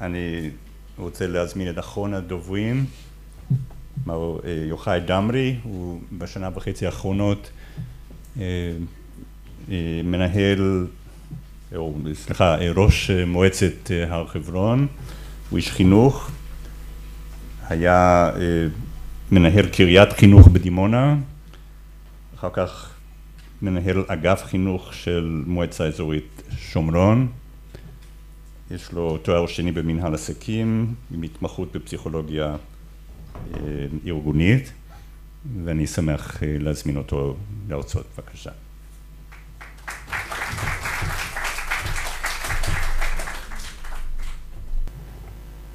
אני רוצה להזמין את אחרון הדוברים, מר יוחאי דמרי, הוא בשנה וחצי האחרונות מנהל, או סליחה, ראש מועצת הר חברון, הוא איש חינוך, היה מנהל קריית חינוך בדימונה, אחר כך מנהל אגף חינוך של מועצה אזורית שומרון, יש לו תואר שני במנהל עסקים עם התמחות בפסיכולוגיה ארגונית ואני שמח להזמין אותו להרצות, בבקשה.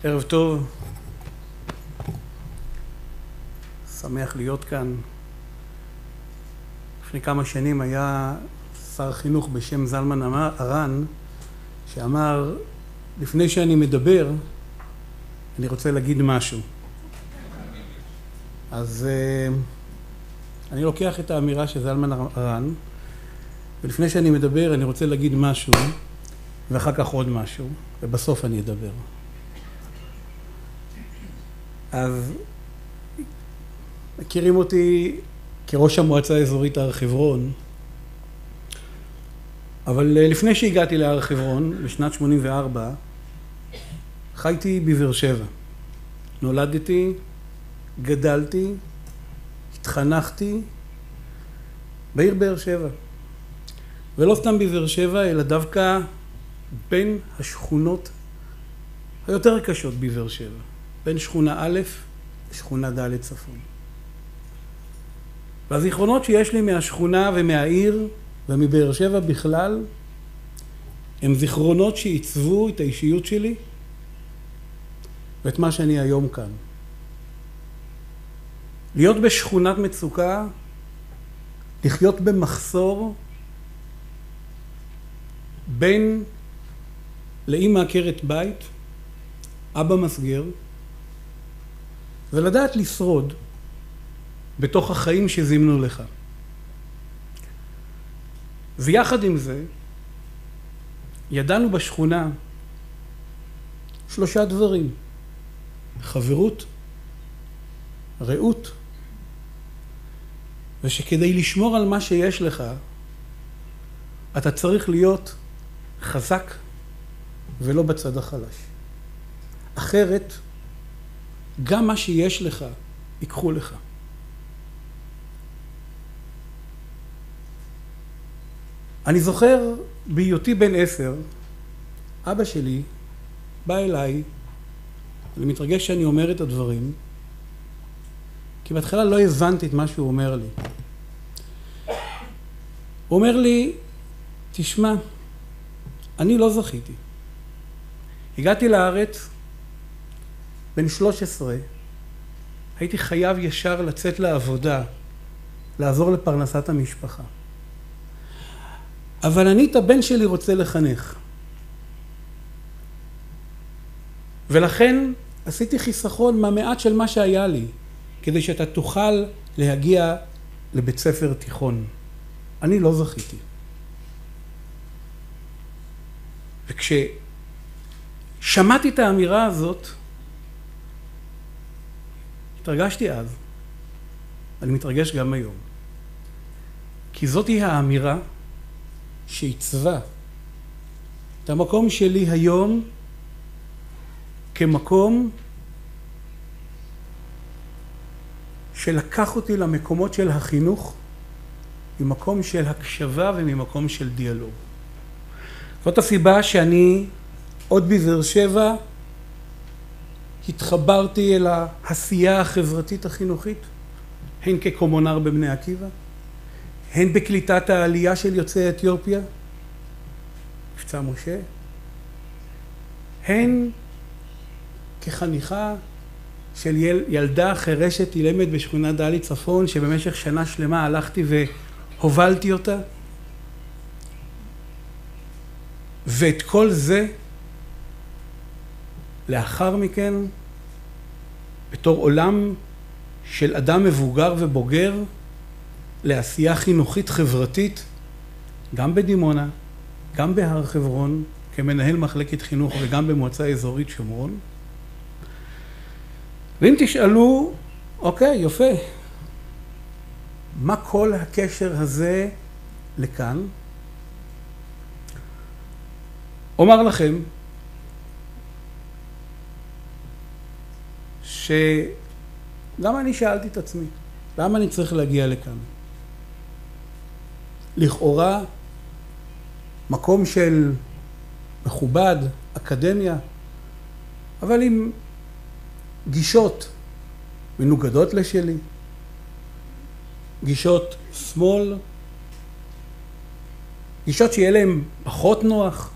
ערב טוב, שמח להיות כאן. לפני כמה שנים היה שר חינוך בשם זלמן ארן שאמר לפני שאני מדבר אני רוצה להגיד משהו. אז אני לוקח את האמירה של זלמן ארן ולפני שאני מדבר אני רוצה להגיד משהו ואחר כך עוד משהו ובסוף אני אדבר. אז מכירים אותי כראש המועצה האזורית הר חברון אבל לפני שהגעתי להר חברון בשנת שמונים וארבע חייתי בבאר שבע, נולדתי, גדלתי, התחנכתי בעיר באר שבע. ולא סתם בבאר שבע אלא דווקא בין השכונות היותר קשות בבאר שבע, בין שכונה א' לשכונה ד' צפון. והזיכרונות שיש לי מהשכונה ומהעיר ומבאר שבע בכלל הם זיכרונות שעיצבו את האישיות שלי ואת מה שאני היום כאן. להיות בשכונת מצוקה, לחיות במחסור בין לאמא עקרת בית, אבא מסגר ולדעת לשרוד בתוך החיים שזימנו לך. ויחד עם זה ידענו בשכונה שלושה דברים: חברות, רעות ושכדי לשמור על מה שיש לך אתה צריך להיות חזק ולא בצד החלש. אחרת גם מה שיש לך ייקחו לך. אני זוכר בהיותי בן עשר, אבא שלי בא אליי, אני מתרגש שאני אומר את הדברים, כי בהתחלה לא הבנתי את מה שהוא אומר לי. הוא אומר לי, תשמע, אני לא זכיתי. הגעתי לארץ בן שלוש עשרה, הייתי חייב ישר לצאת לעבודה, לעזור לפרנסת המשפחה. אבל אני את הבן שלי רוצה לחנך. ולכן עשיתי חיסכון מהמעט של מה שהיה לי, כדי שאתה תוכל להגיע לבית ספר תיכון. אני לא זכיתי. וכששמעתי את האמירה הזאת, התרגשתי אז, אני מתרגש גם היום. כי זאתי האמירה שעיצבה את המקום שלי היום כמקום שלקח אותי למקומות של החינוך ממקום של הקשבה וממקום של דיאלוג. זאת הסיבה שאני עוד בבאר שבע התחברתי אל העשייה החברתית החינוכית, הן כקומונר בבני עקיבא, הן בקליטת העלייה של יוצאי אתיופיה, מבצע משה, הן כחניכה של יל, ילדה חירשת אילמת בשכונת דלי צפון, שבמשך שנה שלמה הלכתי והובלתי אותה. ואת כל זה, לאחר מכן, בתור עולם של אדם מבוגר ובוגר, לעשייה חינוכית חברתית, גם בדימונה, גם בהר חברון כמנהל מחלקת חינוך וגם במועצה אזורית שומרון. ואם תשאלו, אוקיי, יפה, מה כל הקשר הזה לכאן? אומר לכם שגם אני שאלתי את עצמי, למה אני צריך להגיע לכאן? לכאורה, מקום של מכובד, אקדמיה, אבל עם גישות מנוגדות לשלי, גישות שמאל, גישות שיהיה להן פחות נוח.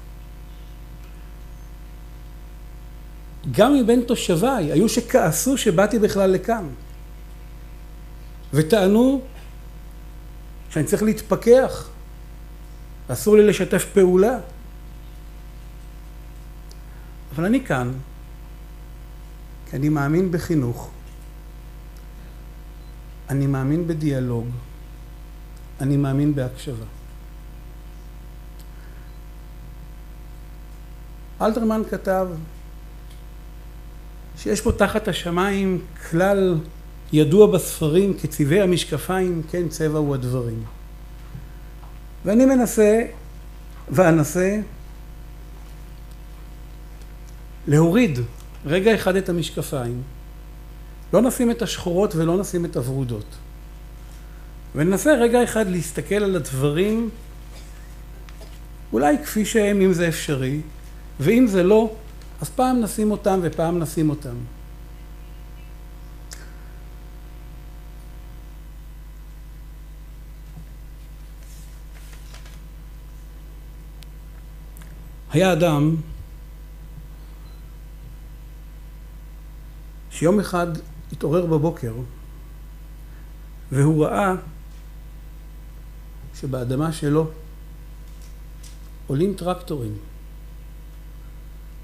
גם מבין תושביי, היו שכעסו שבאתי בכלל לכאן, וטענו שאני צריך להתפכח, אסור לי לשתף פעולה. אבל אני כאן, כי אני מאמין בחינוך, אני מאמין בדיאלוג, אני מאמין בהקשבה. אלתרמן כתב שיש פה תחת השמיים כלל ידוע בספרים כצבעי המשקפיים, כן צבע הוא הדברים. ואני מנסה ואנסה להוריד רגע אחד את המשקפיים, לא נשים את השחורות ולא נשים את הוורודות. וננסה רגע אחד להסתכל על הדברים, אולי כפי שהם, אם זה אפשרי, ואם זה לא, אז פעם נשים אותם ופעם נשים אותם. היה אדם שיום אחד התעורר בבוקר והוא ראה שבאדמה שלו עולים טרקטורים,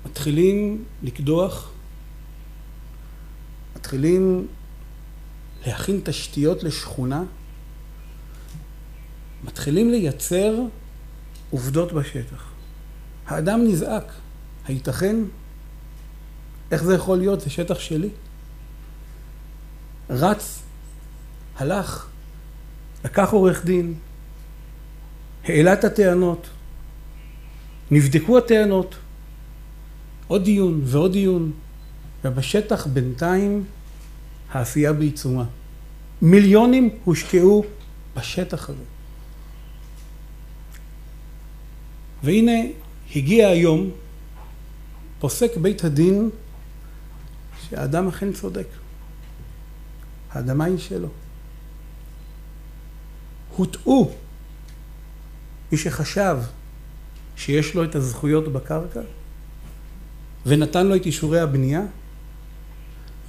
מתחילים לקדוח, מתחילים להכין תשתיות לשכונה, מתחילים לייצר עובדות בשטח. האדם נזעק, הייתכן? איך זה יכול להיות? זה שטח שלי. רץ, הלך, לקח עורך דין, העלה את הטענות, נבדקו הטענות, עוד דיון ועוד דיון, ובשטח בינתיים העשייה בעיצומה. מיליונים הושקעו בשטח הזה. והנה הגיע היום, פוסק בית הדין שהאדם אכן צודק. האדמה היא שלו. הוטעו מי שחשב שיש לו את הזכויות בקרקע ונתן לו את אישורי הבנייה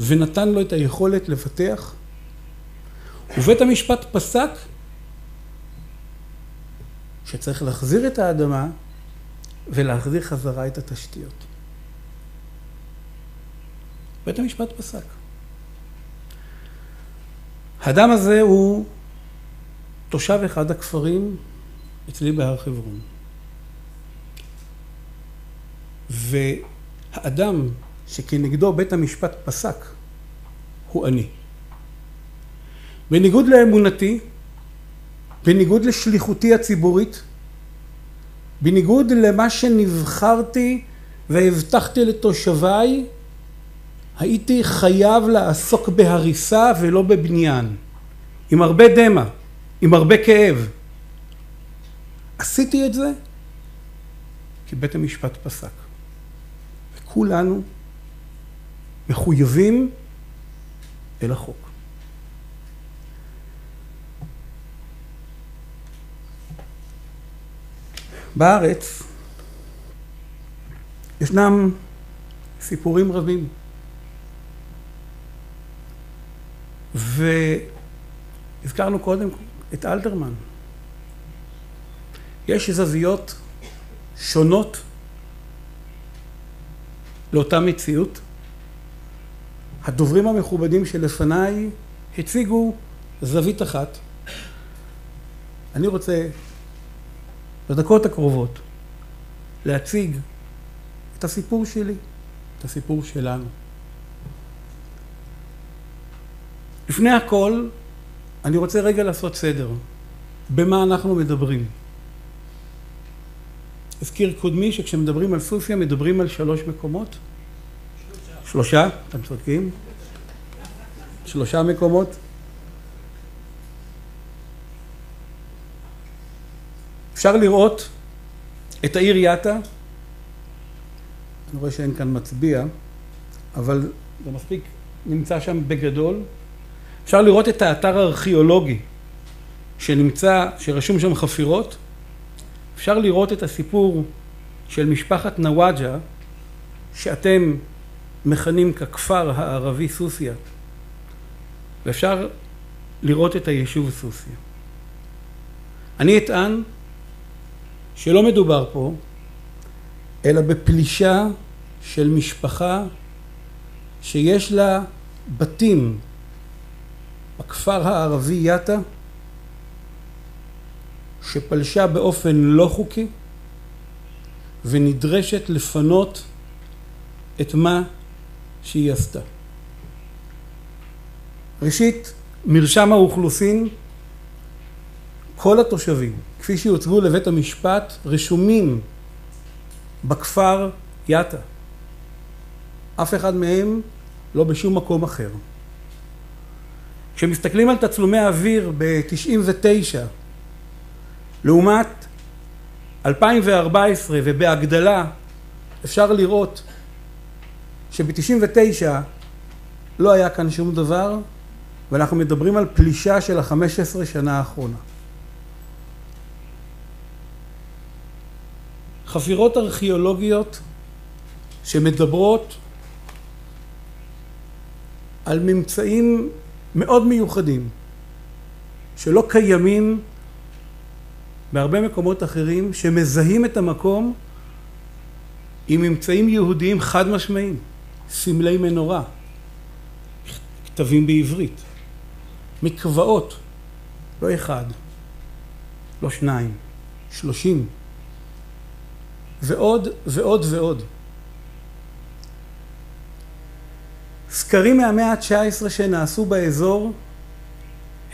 ונתן לו את היכולת לפתח ובית המשפט פסק שצריך להחזיר את האדמה ולהחזיר חזרה את התשתיות. בית המשפט פסק. האדם הזה הוא תושב אחד הכפרים אצלי בהר חברון. והאדם שכנגדו בית המשפט פסק הוא אני. בניגוד לאמונתי, בניגוד לשליחותי הציבורית, בניגוד למה שנבחרתי והבטחתי לתושביי, הייתי חייב לעסוק בהריסה ולא בבניין, עם הרבה דמע, עם הרבה כאב. עשיתי את זה כי בית המשפט פסק. וכולנו מחויבים אל החוק. בארץ ישנם סיפורים רבים. והזכרנו קודם את אלתרמן. יש זוויות שונות לאותה מציאות. הדוברים המכובדים שלפניי הציגו זווית אחת. אני רוצה בדקות הקרובות להציג את הסיפור שלי, את הסיפור שלנו. לפני הכל, אני רוצה רגע לעשות סדר. במה אנחנו מדברים? הזכיר קודמי שכשמדברים על סוסיה מדברים על שלוש מקומות? שלושה. שלושה? אתם צודקים? שלושה מקומות? אפשר לראות את העיר יאטה, אני רואה שאין כאן מצביע, אבל זה מספיק נמצא שם בגדול. אפשר לראות את האתר הארכיאולוגי שנמצא, שרשום שם חפירות. אפשר לראות את הסיפור של משפחת נוואג'ה, שאתם מכנים ככפר הערבי סוסיא, ואפשר לראות את היישוב סוסיא. אני אטען שלא מדובר פה, אלא בפלישה של משפחה שיש לה בתים בכפר הערבי יטא, שפלשה באופן לא חוקי ונדרשת לפנות את מה שהיא עשתה. ראשית, מרשם האוכלוסין, כל התושבים, כפי שיוצגו לבית המשפט, רשומים בכפר יטא. אף אחד מהם לא בשום מקום אחר. כשמסתכלים על תצלומי האוויר ב-99 לעומת 2014 ובהגדלה אפשר לראות שב-99 לא היה כאן שום דבר ואנחנו מדברים על פלישה של ה-15 שנה האחרונה. חפירות ארכיאולוגיות שמדברות על ממצאים מאוד מיוחדים שלא קיימים בהרבה מקומות אחרים שמזהים את המקום עם ממצאים יהודיים חד משמעיים, סמלי מנורה, כתבים בעברית, מקוואות, לא אחד, לא שניים, שלושים, ועוד ועוד ועוד. סקרים מהמאה ה-19 שנעשו באזור,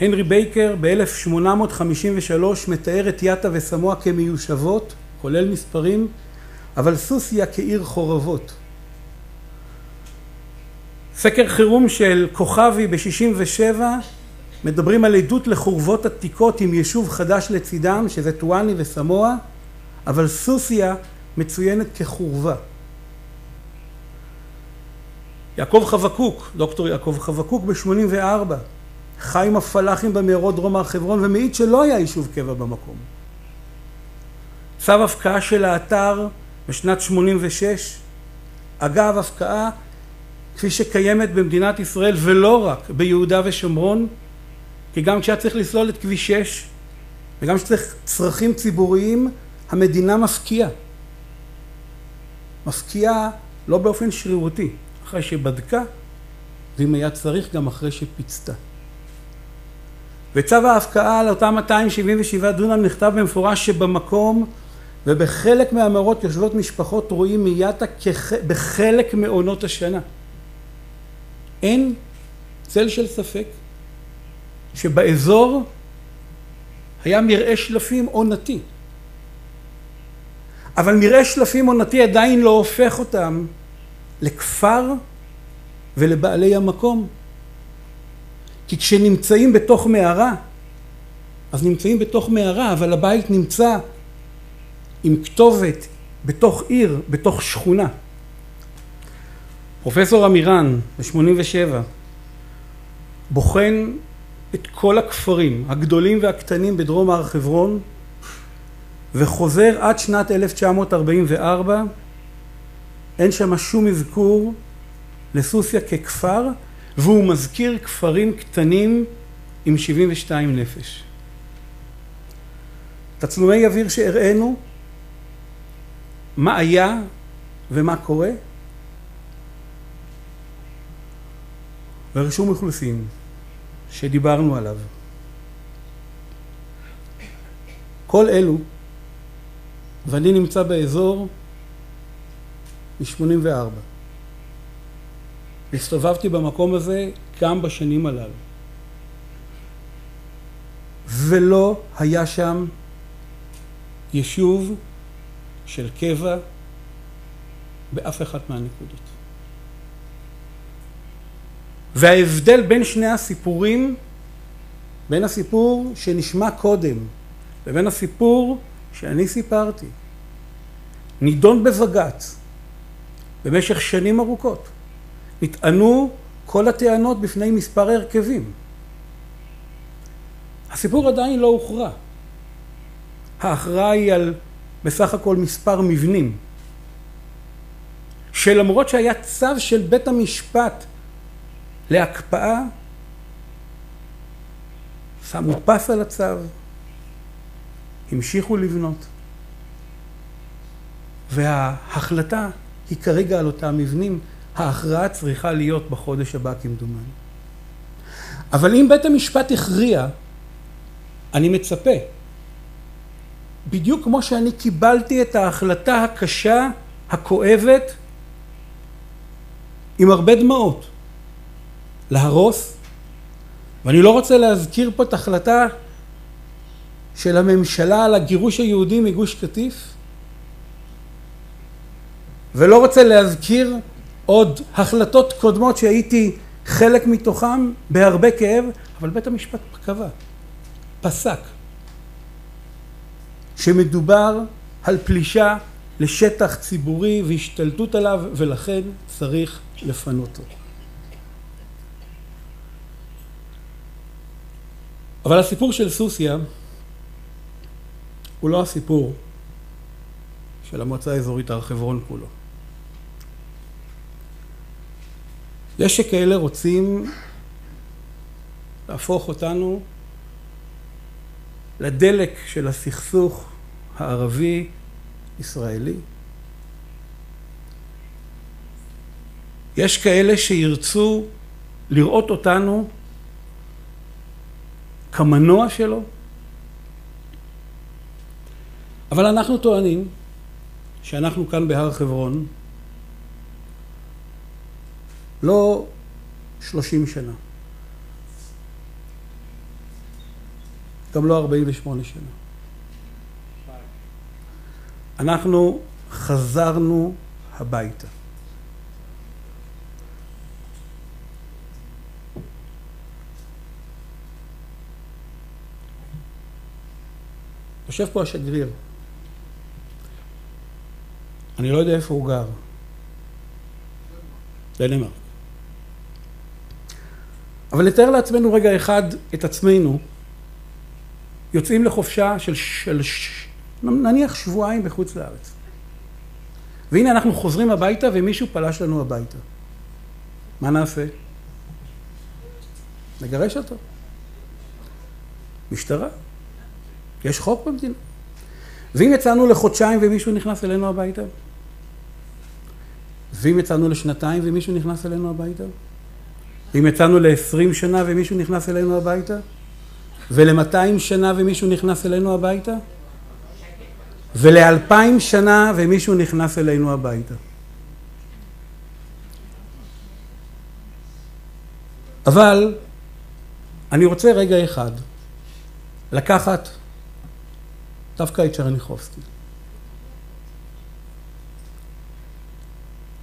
הנרי בייקר ב-1853 מתאר את יטה וסמואה כמיושבות, כולל מספרים, אבל סוסיה כעיר חורבות. סקר חירום של כוכבי ב-67 מדברים על עדות לחורבות עתיקות עם יישוב חדש לצידם, שזה טואני וסמואה, אבל סוסיה מצוינת כחורבה. יעקב חבקוק, דוקטור יעקב חבקוק ב-84, חי עם הפלאחים במאורות דרום הר חברון ומעיד שלא היה יישוב קבע במקום. צו הפקעה של האתר בשנת 86, אגב הפקעה כפי שקיימת במדינת ישראל ולא רק ביהודה ושומרון, כי גם כשהיה צריך לסלול את כביש 6 וגם כשצריך צרכים ציבוריים, המדינה מפקיעה. מפקיעה לא באופן שרירותי, אחרי שבדקה, ואם היה צריך גם אחרי שפיצתה. וצו ההפקעה על אותם 277 דונם נכתב במפורש שבמקום ובחלק מהמאורות יושבות משפחות רואים מיאטה בחלק מעונות השנה. אין צל של ספק שבאזור היה מרעה שלפים עונתי. אבל מרעה שלפים עונתי עדיין לא הופך אותם לכפר ולבעלי המקום. כי כשנמצאים בתוך מערה, אז נמצאים בתוך מערה, אבל הבית נמצא עם כתובת בתוך עיר, בתוך שכונה. פרופסור עמירן, ב-87, בוחן את כל הכפרים, הגדולים והקטנים בדרום הר חברון, וחוזר עד שנת 1944, אין שם שום אזכור לסוסיה ככפר, והוא מזכיר כפרים קטנים עם 72 נפש. תצלומי אוויר שהראינו, מה היה ומה קורה, ורישום אוכלוסין שדיברנו עליו. כל אלו, ואני נמצא באזור מ-84. הסתובבתי במקום הזה גם בשנים הללו. ולא היה שם יישוב של קבע באף אחת מהנקודות. וההבדל בין שני הסיפורים, בין הסיפור שנשמע קודם לבין הסיפור שאני סיפרתי, נידון בבג"ץ במשך שנים ארוכות. נטענו כל הטענות בפני מספר הרכבים. הסיפור עדיין לא הוכרע. ההכרעה היא על בסך הכל מספר מבנים, שלמרות שהיה צו של בית המשפט להקפאה, שמו פס על הצו, המשיכו לבנות, וההחלטה היא כרגע על אותם מבנים, ההכרעה צריכה להיות בחודש הבא כמדומני. אבל אם בית המשפט הכריע, אני מצפה, בדיוק כמו שאני קיבלתי את ההחלטה הקשה, הכואבת, עם הרבה דמעות, להרוס, ואני לא רוצה להזכיר פה את ההחלטה של הממשלה על הגירוש היהודי מגוש קטיף, ולא רוצה להזכיר עוד החלטות קודמות שהייתי חלק מתוכם בהרבה כאב, אבל בית המשפט קבע, פסק, שמדובר על פלישה לשטח ציבורי והשתלטות עליו, ולכן צריך לפנות אותו. אבל הסיפור של סוסיא הוא לא הסיפור של המועצה האזורית הר חברון כולו. יש שכאלה רוצים להפוך אותנו לדלק של הסכסוך הערבי-ישראלי. יש כאלה שירצו לראות אותנו כמנוע שלו, אבל אנחנו טוענים שאנחנו כאן בהר חברון לא שלושים שנה, גם לא ארבעים ושמונה שנה. אנחנו חזרנו הביתה. יושב פה השגריר. אני לא יודע איפה הוא גר. דנמרק. אבל נתאר לעצמנו רגע אחד את עצמנו יוצאים לחופשה של, של נניח שבועיים בחוץ לארץ. והנה אנחנו חוזרים הביתה ומישהו פלש לנו הביתה. מה נעשה? נגרש אותו. משטרה. יש חוק במדינה. ואם יצאנו לחודשיים ומישהו נכנס אלינו הביתה? ואם יצאנו לשנתיים ומישהו נכנס אלינו הביתה? ואם יצאנו לעשרים שנה ומישהו נכנס אלינו הביתה? ולמאתיים שנה ומישהו נכנס אלינו הביתה? ולאלפיים שנה ומישהו נכנס אלינו הביתה. אבל אני רוצה רגע אחד לקחת דווקא את צ'רניחובסקי.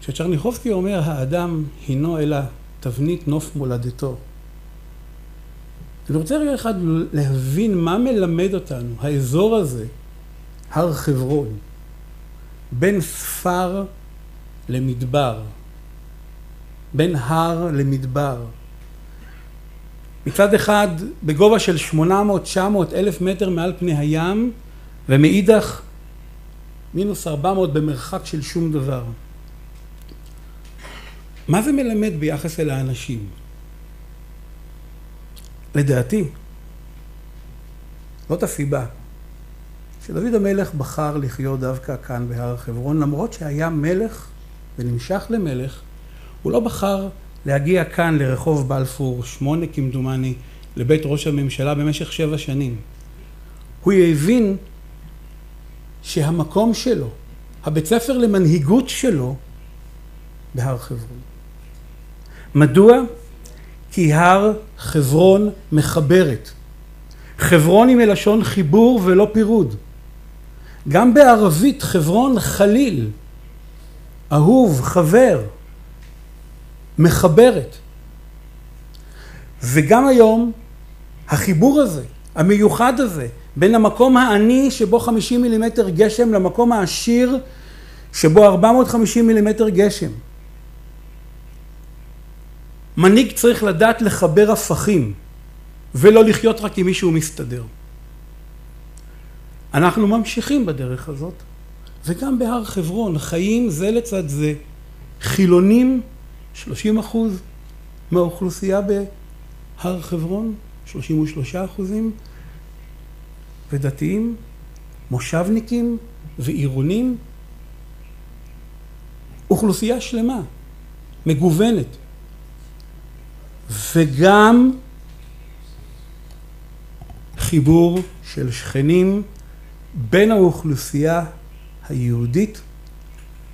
כשצ'רניחובסקי אומר האדם הינו אלא תבנית נוף מולדתו. אני רוצה רגע אחד להבין מה מלמד אותנו, האזור הזה, הר חברון, בין ספר למדבר, בין הר למדבר. מצד אחד בגובה של 800-900 אלף מטר מעל פני הים, ומאידך מינוס 400 במרחק של שום דבר. מה זה מלמד ביחס אל האנשים? לדעתי, זאת הסיבה שדוד המלך בחר לחיות דווקא כאן בהר חברון, למרות שהיה מלך ונמשך למלך, הוא לא בחר להגיע כאן לרחוב בלפור, שמונה כמדומני, לבית ראש הממשלה במשך שבע שנים. הוא הבין שהמקום שלו, הבית ספר למנהיגות שלו, בהר חברון. מדוע? כי הר חברון מחברת. חברון היא מלשון חיבור ולא פירוד. גם בערבית חברון חליל, אהוב, חבר, מחברת. וגם היום החיבור הזה, המיוחד הזה, בין המקום העני שבו 50 מילימטר גשם למקום העשיר שבו 450 מילימטר גשם. מנהיג צריך לדעת לחבר הפכים ולא לחיות רק עם מישהו מסתדר. אנחנו ממשיכים בדרך הזאת, וגם בהר חברון חיים זה לצד זה. חילונים, 30 אחוז מהאוכלוסייה בהר חברון, 33 אחוזים, ודתיים, מושבניקים ועירונים. אוכלוסייה שלמה, מגוונת. וגם חיבור של שכנים בין האוכלוסייה היהודית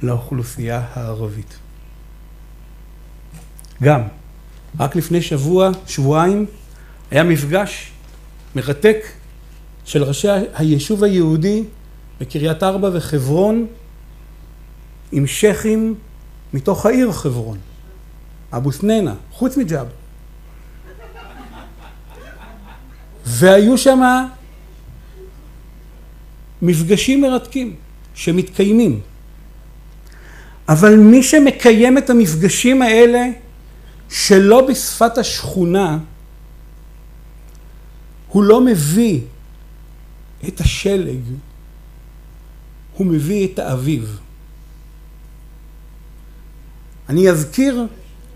לאוכלוסייה הערבית. גם, רק לפני שבוע, שבועיים, היה מפגש מרתק של ראשי היישוב היהודי בקריית ארבע וחברון עם שייחים מתוך העיר חברון, אבו סננה, חוץ מג'אב. והיו שם מפגשים מרתקים שמתקיימים. אבל מי שמקיים את המפגשים האלה שלא בשפת השכונה, הוא לא מביא את השלג, הוא מביא את האביב. אני אזכיר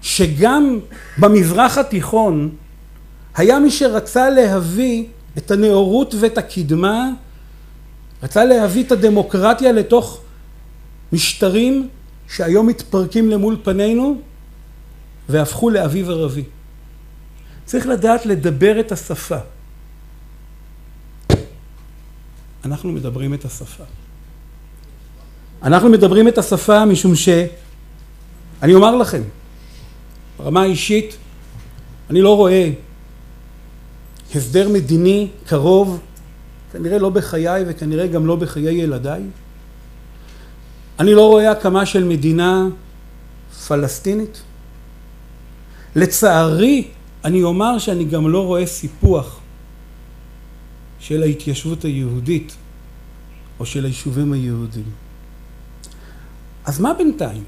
שגם במזרח התיכון היה מי שרצה להביא את הנאורות ואת הקדמה, רצה להביא את הדמוקרטיה לתוך משטרים שהיום מתפרקים למול פנינו והפכו לאביב ערבי. צריך לדעת לדבר את השפה. אנחנו מדברים את השפה. אנחנו מדברים את השפה משום ש... אני אומר לכם, ברמה האישית, אני לא רואה הסדר מדיני קרוב, כנראה לא בחיי וכנראה גם לא בחיי ילדיי. אני לא רואה הקמה של מדינה פלסטינית. לצערי, אני אומר שאני גם לא רואה סיפוח של ההתיישבות היהודית או של היישובים היהודיים. אז מה בינתיים?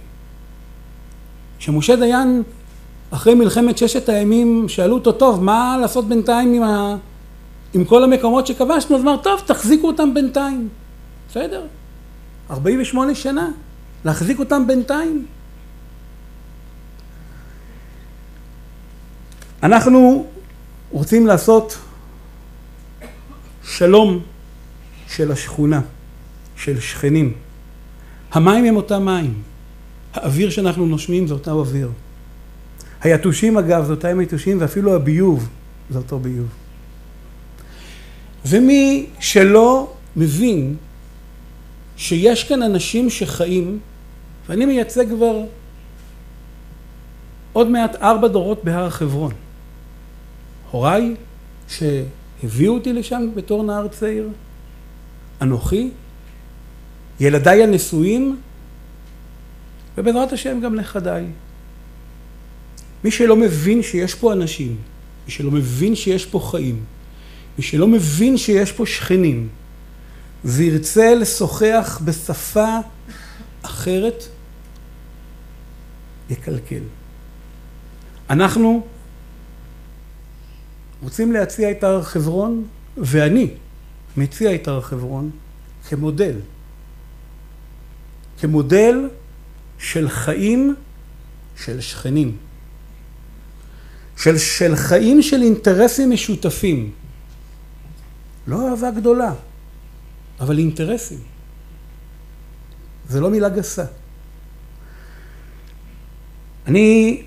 כשמשה דיין אחרי מלחמת ששת הימים שאלו אותו, טוב, מה לעשות בינתיים עם, ה... עם כל המקומות שכבשנו? אז אמר, טוב, תחזיקו אותם בינתיים. בסדר, 48 שנה, להחזיק אותם בינתיים. אנחנו רוצים לעשות שלום של השכונה, של שכנים. המים הם אותם מים. האוויר שאנחנו נושמים זה אותו אוויר. היתושים אגב זה אותם יתושים ואפילו הביוב זה אותו ביוב. ומי שלא מבין שיש כאן אנשים שחיים, ואני מייצג כבר עוד מעט ארבע דורות בהר החברון. הוריי שהביאו אותי לשם בתור נער צעיר, אנוכי, ילדיי הנשואים, ובעזרת השם גם נכדיי. מי שלא מבין שיש פה אנשים, מי שלא מבין שיש פה חיים, מי שלא מבין שיש פה שכנים, וירצה לשוחח בשפה אחרת, יקלקל. אנחנו רוצים להציע את הר חברון, ואני מציע את הר חברון כמודל. כמודל של חיים של שכנים. של, של חיים של אינטרסים משותפים. לא אהבה גדולה, אבל אינטרסים. זה לא מילה גסה. אני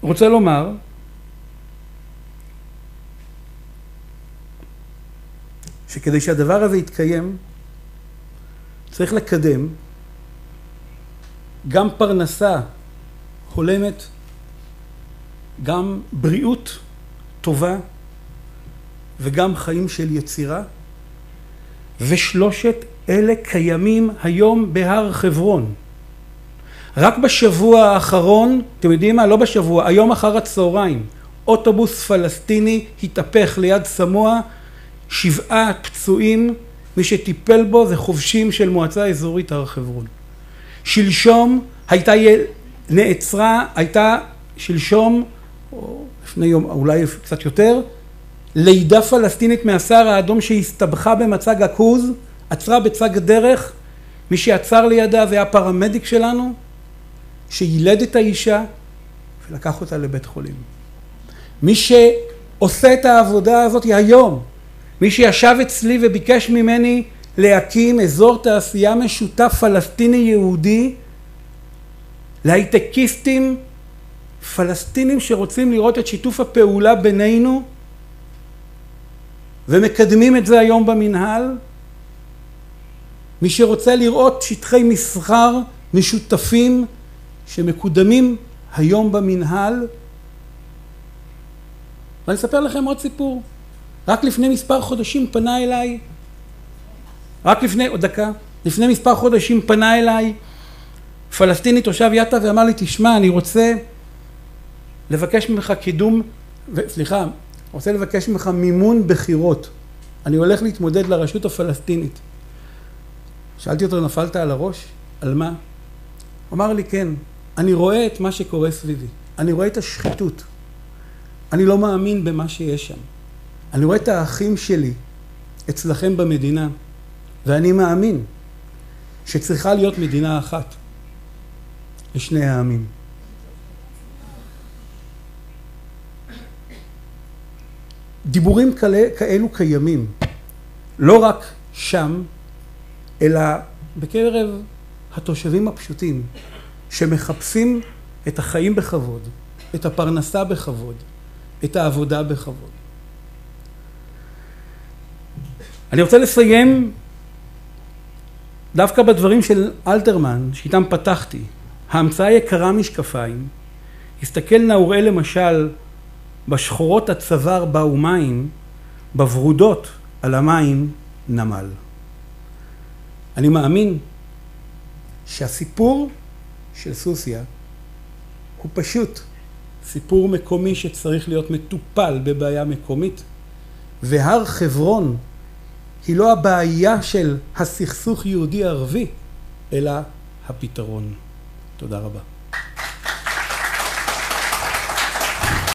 רוצה לומר שכדי שהדבר הזה יתקיים, צריך לקדם גם פרנסה הולמת גם בריאות טובה וגם חיים של יצירה, ושלושת אלה קיימים היום בהר חברון. רק בשבוע האחרון, אתם יודעים מה? לא בשבוע, היום אחר הצהריים, אוטובוס פלסטיני התהפך ליד סמוע, שבעה פצועים, מי שטיפל בו זה חובשים של מועצה אזורית הר חברון. שלשום הייתה, נעצרה, הייתה שלשום, או לפני יום, אולי קצת יותר, לידה פלסטינית מהסהר האדום שהסתבכה במצג עכוז, עצרה בצג הדרך, מי שעצר לידה זה היה פרמדיק שלנו, שילד את האישה ולקח אותה לבית חולים. מי שעושה את העבודה הזאת היום, מי שישב אצלי וביקש ממני להקים אזור תעשייה משותף פלסטיני יהודי להייטקיסטים פלסטינים שרוצים לראות את שיתוף הפעולה בינינו ומקדמים את זה היום במנהל. מי שרוצה לראות שטחי מסחר משותפים שמקודמים היום במנהל. ואני אספר לכם עוד סיפור. רק לפני מספר חודשים פנה אליי, רק לפני, עוד דקה, לפני מספר חודשים פנה אליי פלסטיני תושב יטא ואמר לי, תשמע, אני רוצה לבקש ממך קידום, סליחה, רוצה לבקש ממך מימון בחירות. אני הולך להתמודד לרשות הפלסטינית. שאלתי אותו, נפלת על הראש? על מה? הוא אמר לי, כן, אני רואה את מה שקורה סביבי. אני רואה את השחיתות. אני לא מאמין במה שיש שם. אני רואה את האחים שלי אצלכם במדינה, ואני מאמין שצריכה להיות מדינה אחת לשני העמים. דיבורים כאלה, כאלו קיימים, לא רק שם, אלא בקרב התושבים הפשוטים, שמחפשים את החיים בכבוד, את הפרנסה בכבוד, את העבודה בכבוד. אני רוצה לסיים דווקא בדברים של אלתרמן, שאיתם פתחתי. ההמצאה יקרה משקפיים. הסתכל נא למשל בשחורות הצוואר באו מים, בוורודות על המים נמל. אני מאמין שהסיפור של סוסיא הוא פשוט סיפור מקומי שצריך להיות מטופל בבעיה מקומית, והר חברון היא לא הבעיה של הסכסוך יהודי-ערבי, אלא הפתרון. תודה רבה.